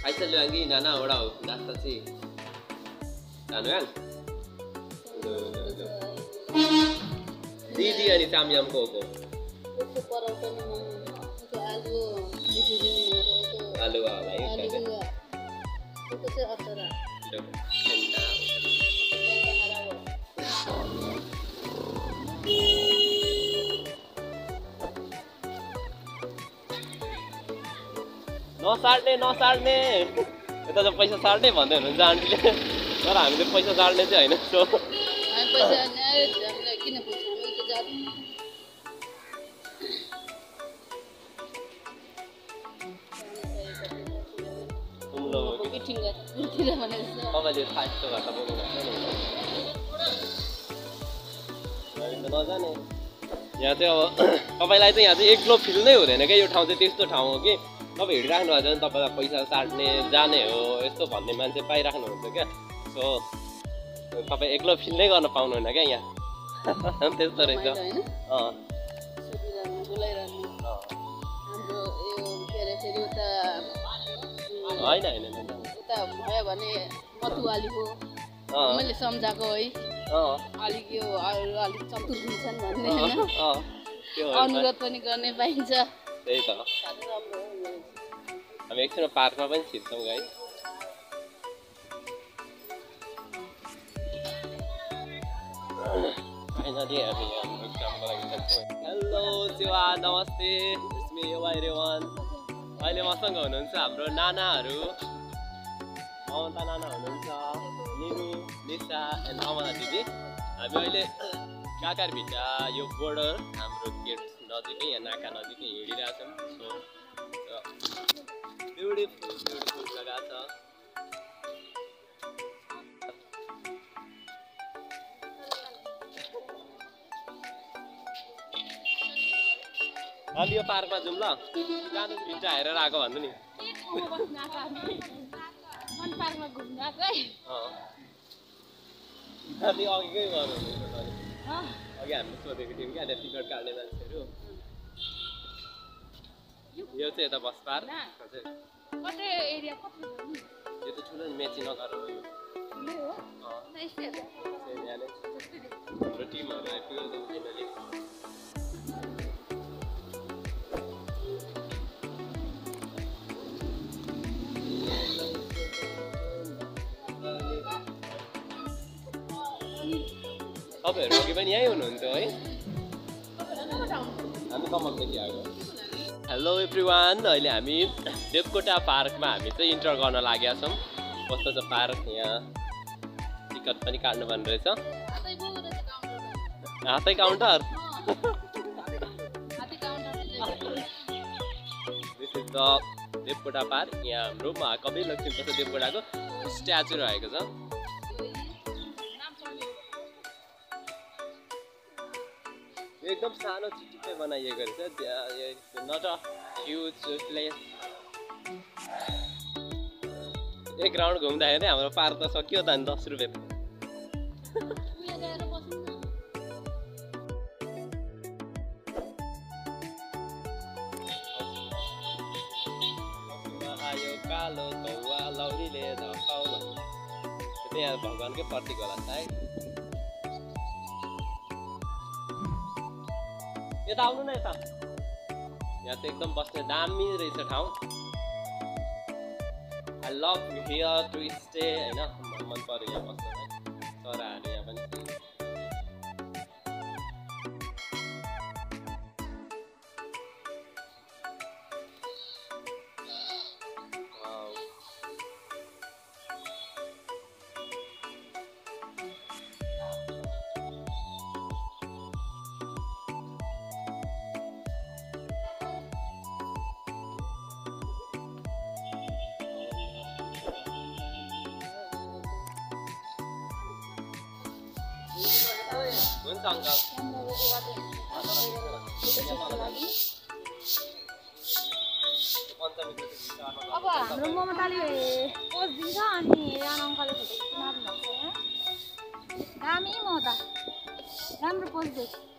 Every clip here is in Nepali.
खाइसक्यो कि नाना एउटा हो नास्ता चाहिँ जानु याङ दिदी अनि चामयामको हो उसको पराउँछ नि उसको आलु बिजुली नसाड्ने नसाड्ने यता त पैसा साड्ने भन्दै हुनुहुन्छ आन्टीले। तर हामीले पैसा साड्ने चाहिँ होइन सो। तपाईँले थाहा यस्तो नजाने। यहाँ चाहिँ अब तपाईँलाई चाहिँ यहाँ चाहिँ एक्लो फिल नै हुँदैन क्या? यो ठाउँ चाहिँ त्यस्तो ठाउँ हो कि? तपाईँ हिँडिराख्नु भएको छ भने तपाईँलाई पैसा साट्ने जाने हो यस्तो भन्ने मान्छे पाइराख्नुहुन्छ क्या सो तपाईँ एक्लो फिल नै गर्न पाउनुहुन्न क्या यहाँ त्यस्तो रहेछ होइन होइन भयो भने मतुवाली हो अँ मैले सम्झाएको है अलिक यो अलिक चतुर हुन्छन् भन्ने होइन। अनुरोध पनि गर्ने पाइन्छ त्यही त। हामी एकछिनमा पार्कमा पनि छिर्छौँ गाई। हेलो जिवा नमस्ते। वान अहिले मसँग हुनुहुन्छ हाम्रो नानाहरू। ममता नाना हुनुहुन्छ निरु निसा एन्ड अमना दिदी। हामी अहिले काकारभिटा यो बोर्डर हाम्रो गेट। नजिकै यहाँ नाका नजिकै हिँडिरहेछौँ सो ब्युटिफुल ब्युटिफुल जग्गा छ। अलि यो पार्कमा जाउँ ल। जानु भित्र हेरेर आएको भन्नु नि। अलि अघिकै गर्नु अघि हामीले सोधेको थियौँ क्या त्यहाँ टिकट काट्ने मान्छेहरू यो चाहिँ यता बस पार्क यो त ठुलो नि मेची नगर हो। यो हाम्रो टिमहरू आइपुग्यो तपाईँहरू अघि पनि यहीँ हुनुहुन्थ्यो है हामी कमलदेखि आएको हेलो एभ्री वान अहिले हामी देवकोटा पार्कमा हामी चाहिँ इन्टर गर्न लागेका छौँ कस्तो छ पार्क यहाँ टिकट पनि काट्नुपर्ने रहेछ हातै काउन्टर हातै काउन्टर हातै counter this is the Devkota park यहाँ हाम्रो महाकवि लक्ष्मीप्रसाद देवकोटाको स्ट्याचु रहेको छ एकदम सानो चिटिक्कै बनाइएको रहेछ। Not a huge place. एक राउन्ड घुम्दाखेरि हाम्रो पार्क त सकियो त अनि दस रुपियाँ। कालो कौवा लौरीले त्यहाँ भगवान्कै प्रतीक होला सायद। यता आउनु न यता। यहाँ चाहिँ एकदम बस्ने दामी रहेछ ठाउँ। I love here to stay होइन? मन पऱ्यो यहाँ बस्नलाई हुन्छ अङ्कल अब हाम्रो ममताले पोज दिन्छ अनि राणा अङ्कलले फोटो खिच्न भएको राम्रो पोज दिएको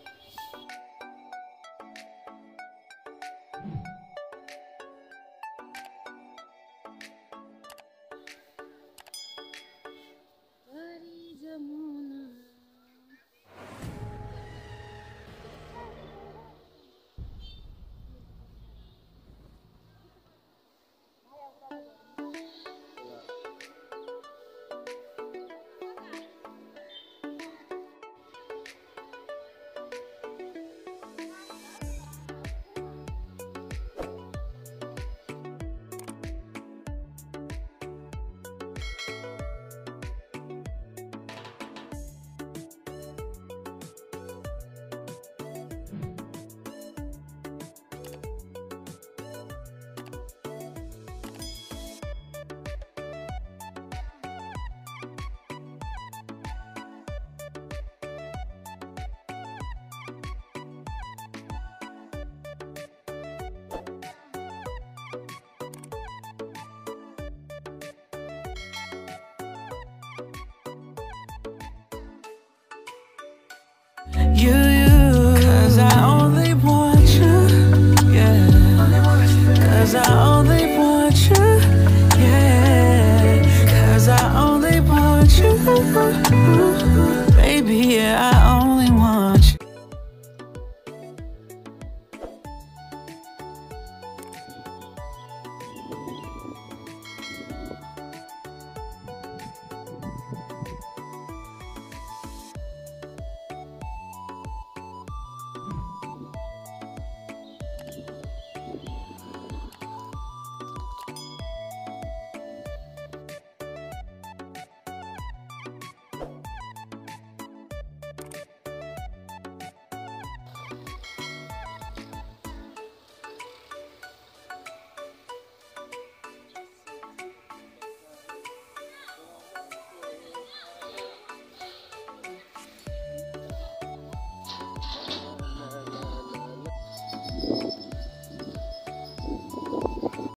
oh, oh.